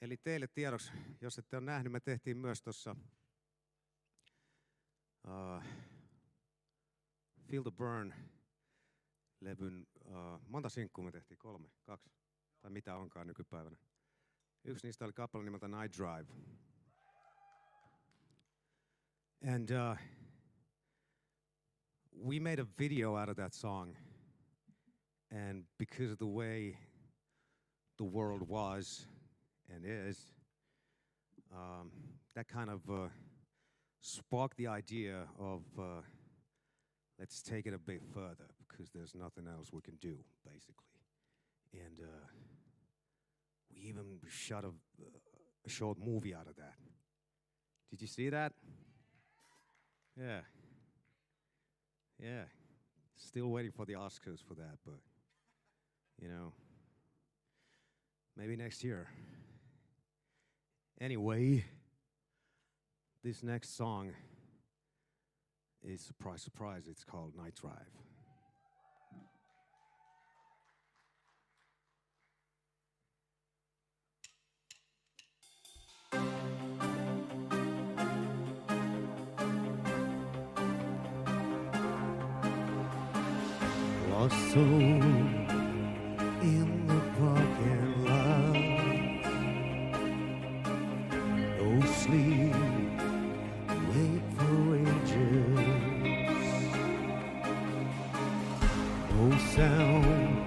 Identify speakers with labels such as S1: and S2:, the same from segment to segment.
S1: Eli teille tiedoksi, jos ette ole nähnyt, me tehtiin myös tuossa uh, Feel the Burn-levyn, uh, monta sinkkua me tehtiin, kolme, kaksi, tai mitä onkaan nykypäivänä. Yksi niistä oli kappale nimeltä Night Drive. And uh, we made a video out of that song. And because of the way the world was and is, um, that kind of uh, sparked the idea of uh, let's take it a bit further because there's nothing else we can do, basically. And uh, we even shot a, a short movie out of that. Did you see that? Yeah. Yeah. Still waiting for the Oscars for that, but you know, maybe next year. Anyway, this next song is surprise, surprise. It's called Night Drive. Lost soul in the sleep, wait for ages. No sound,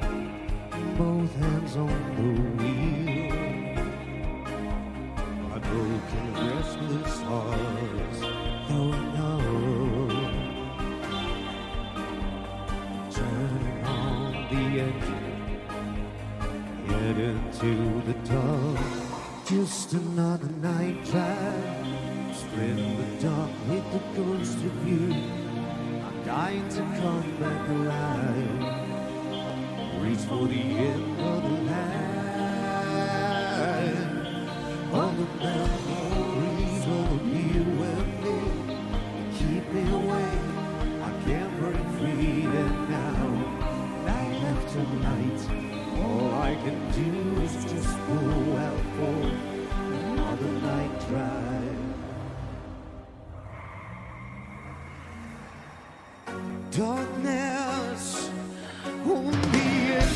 S1: both hands on the wheel. My broken, restless heart's throwing up. Turning on the engine, head into the dark. Just another night drive, split the dark with the ghost of you. I'm dying to come back alive. Reach for the end of the line.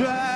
S2: night